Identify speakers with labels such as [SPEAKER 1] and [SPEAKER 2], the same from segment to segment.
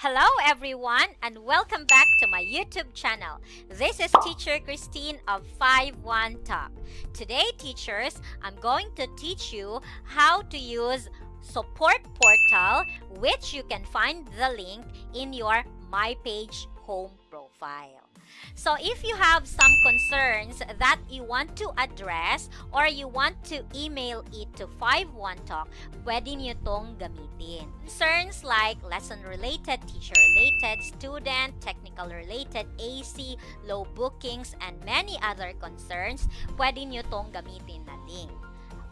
[SPEAKER 1] Hello everyone and welcome back to my YouTube channel. This is Teacher Christine of 5-1 Talk. Today teachers, I'm going to teach you how to use support portal which you can find the link in your My Page home profile. So if you have some concerns that you want to address or you want to email it to 51Talk, pwede nyo tong gamitin. Concerns like lesson-related, teacher-related, student, technical-related, AC, low bookings, and many other concerns, pwede nyo tong gamitin na link.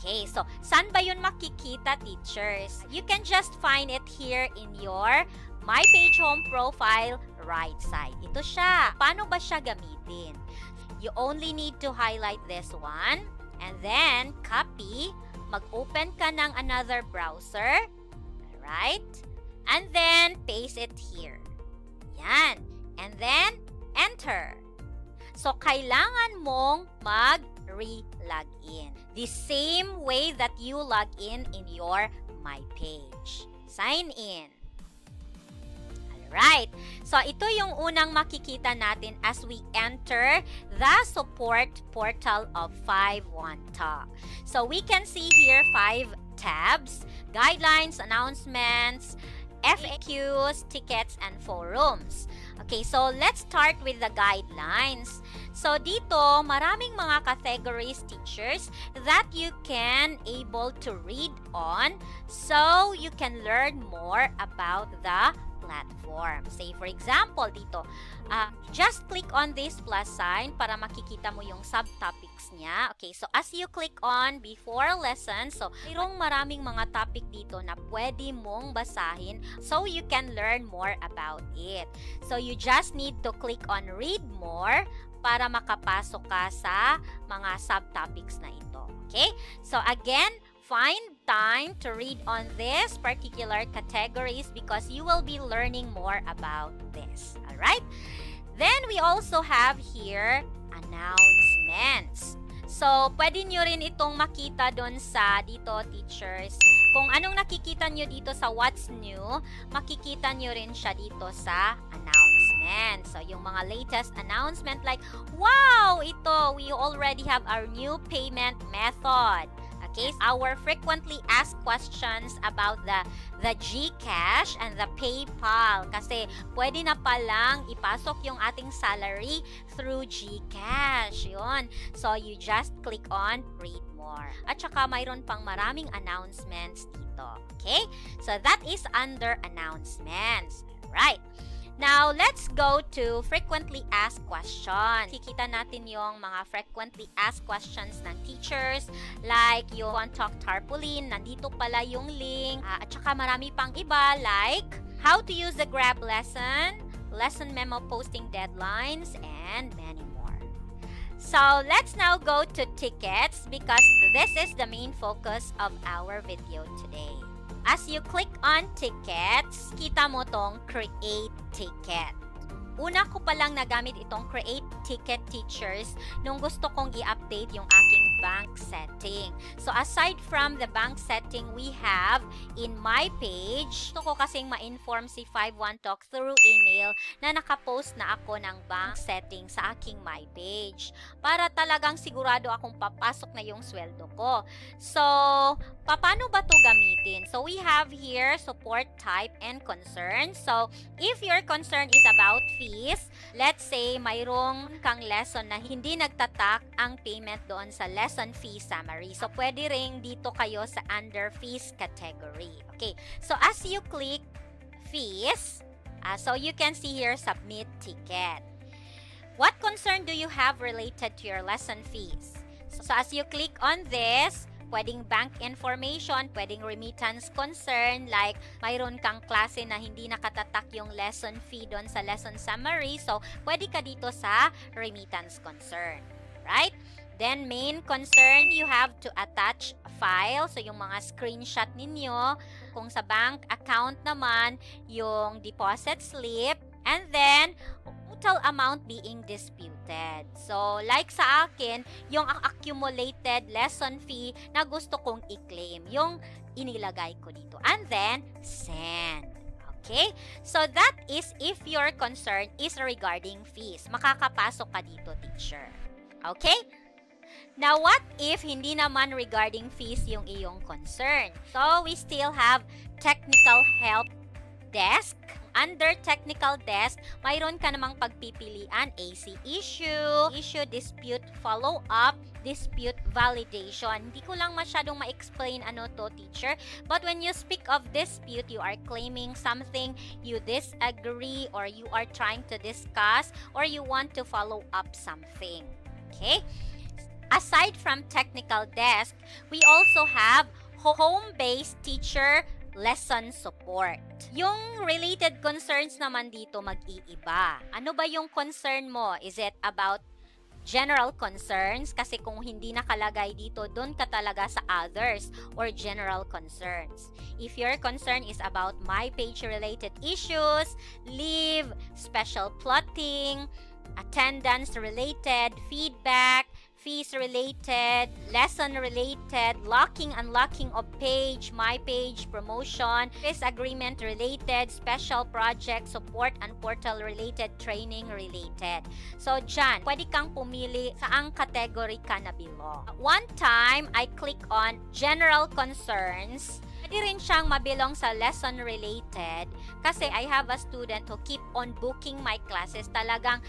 [SPEAKER 1] Okay, so saan ba yun makikita, teachers? You can just find it here in your My Page Home profile right side. Ito siya. Paano ba siya gamitin? You only need to highlight this one and then copy. Mag-open ka ng another browser. Right? And then paste it here. Yan. And then enter. So, kailangan mong mag-re-log in. The same way that you log in in your My Page. Sign in. Right. So, ito yung unang makikita natin as we enter the support portal of 51Talk. So, we can see here five tabs, guidelines, announcements, FAQs, tickets, and forums. Okay, so let's start with the guidelines. So dito, maraming mga categories teachers that you can able to read on so you can learn more about the platform. Say for example dito, uh, just click on this plus sign para makikita mo yung subtopics niya. Okay, so as you click on before lesson, so mayroong maraming mga topic dito na pwede mong basahin so you can learn more about it. So you just need to click on read more para makapasok ka sa mga subtopics na ito. Okay? So again, find time to read on this particular categories because you will be learning more about this. Alright? Then we also have here announcements. So, pwede nyo rin itong makita doon sa dito, teachers. Kung anong nakikita nyo dito sa What's New, makikita nyo rin siya dito sa announcement. So, yung mga latest announcement like, wow, ito, we already have our new payment method case, our frequently asked questions about the the GCash and the PayPal kasi pwede na palang ipasok yung ating salary through GCash. Yun. So, you just click on read more. At saka mayroon pang maraming announcements dito. Okay? So, that is under announcements. Right. Now, let's go to frequently asked questions. Kikita natin yung mga frequently asked questions ng teachers like yung Talk Tarpaulin, nandito pala yung link. Uh, at saka marami pang iba like how to use the Grab lesson, lesson memo posting deadlines, and many more. So, let's now go to tickets because this is the main focus of our video today. As you click on tickets, kita mo tong create ticket. Una ko palang nagamit itong Create Ticket Teachers nung gusto kong i-update yung aking bank setting. So, aside from the bank setting we have in my page, gusto ko kasing ma-inform si 51Talk through email na nakapost na ako ng bank setting sa aking my page. Para talagang sigurado akong papasok na yung sweldo ko. So, paano ba to gamitin? So, we have here support type and concern. So, if your concern is about fee, fees, let's say mayroong kang lesson na hindi nagtatak ang payment doon sa lesson fee summary. So, pwede rin dito kayo sa under fees category. Okay, so as you click fees, uh, so you can see here submit ticket. What concern do you have related to your lesson fees? So, as you click on this, pwedeng bank information, pwedeng remittance concern, like mayroon kang klase na hindi nakatatak yung lesson fee doon sa lesson summary, so pwede ka dito sa remittance concern. Right? Then, main concern, you have to attach file. So, yung mga screenshot ninyo. Kung sa bank account naman, yung deposit slip. And then, total amount being disputed. So, like sa akin, yung accumulated lesson fee na gusto kong i-claim, yung inilagay ko dito. And then, send. Okay? So that is if your concern is regarding fees. Makakapasok ka dito, teacher. Okay? Now, what if hindi naman regarding fees yung iyong concern? So, we still have technical help desk. Under technical desk, mayroon ka namang pagpipilian AC issue, issue dispute follow-up, dispute validation. Hindi ko lang masyadong ma-explain ano to, teacher. But when you speak of dispute, you are claiming something you disagree or you are trying to discuss or you want to follow up something. Okay? Aside from technical desk, we also have home-based teacher lesson support. Yung related concerns naman dito mag-iiba. Ano ba yung concern mo? Is it about general concerns? Kasi kung hindi nakalagay dito, doon ka talaga sa others or general concerns. If your concern is about my page-related issues, leave, special plotting, attendance-related, feedback, fees-related, lesson-related, locking, unlocking of page, my page, promotion, this agreement-related, special project, support, and portal-related, training-related. So, dyan, pwede kang pumili saang category ka na belong. One time, I click on general concerns Pwede rin siyang mabilong sa lesson related kasi I have a student who keep on booking my classes. Talagang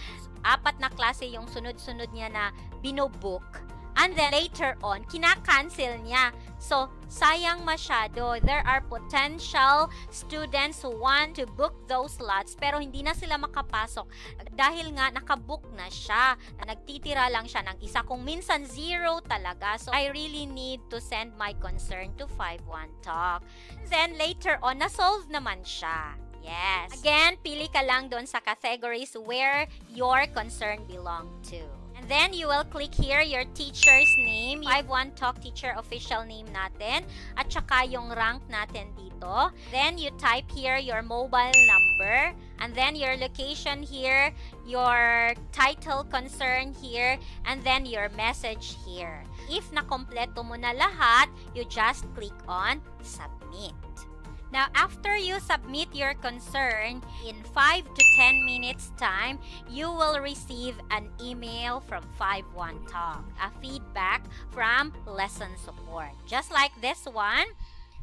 [SPEAKER 1] apat na klase yung sunod-sunod niya na binobook. And then later on, kinakancel niya. So, sayang masyado. There are potential students who want to book those slots pero hindi na sila makapasok dahil nga nakabook na siya. Na nagtitira lang siya ng isa kung minsan zero talaga. So, I really need to send my concern to 51 Talk. Then later on, na-solve naman siya. Yes. Again, pili ka lang doon sa categories where your concern belong to. And then, you will click here your teacher's name. 51 Talk Teacher official name natin. At saka yung rank natin dito. Then, you type here your mobile number. And then, your location here. Your title concern here. And then, your message here. If nakompleto mo na lahat, you just click on Submit. Now, after you submit your concern, in 5 to 10 minutes time, you will receive an email from 51 Talk, a feedback from lesson support. Just like this one.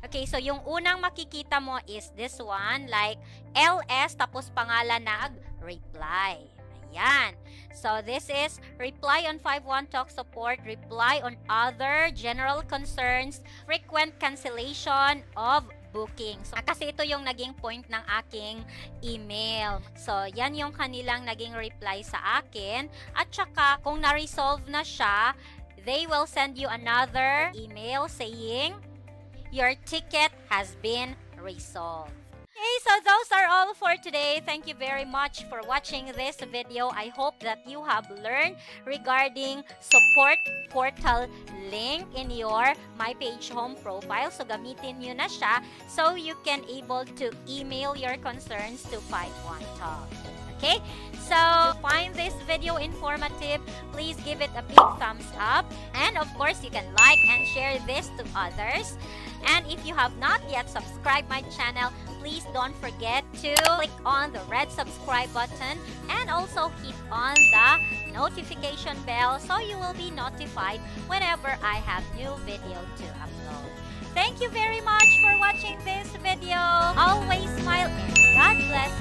[SPEAKER 1] Okay, so yung unang makikita mo is this one, like LS tapos pangalan nag-reply. Ayan. So, this is reply on 51 Talk support, reply on other general concerns, frequent cancellation of booking. So, kasi ito yung naging point ng aking email. So, yan yung kanilang naging reply sa akin. At saka, kung na-resolve na siya, they will send you another email saying, your ticket has been resolved. Okay, so those are all for today. Thank you very much for watching this video. I hope that you have learned regarding support portal link in your My Page Home profile. So, gamitin nyo na siya so you can able to email your concerns to 51Talk. Okay? So, find this video informative, please give it a big thumbs up. And of course, you can like and share this to others. And if you have not yet subscribed my channel, please don't forget to click on the red subscribe button and also hit on the notification bell so you will be notified whenever I have new video to upload. Thank you very much for watching this video. Always smile and God bless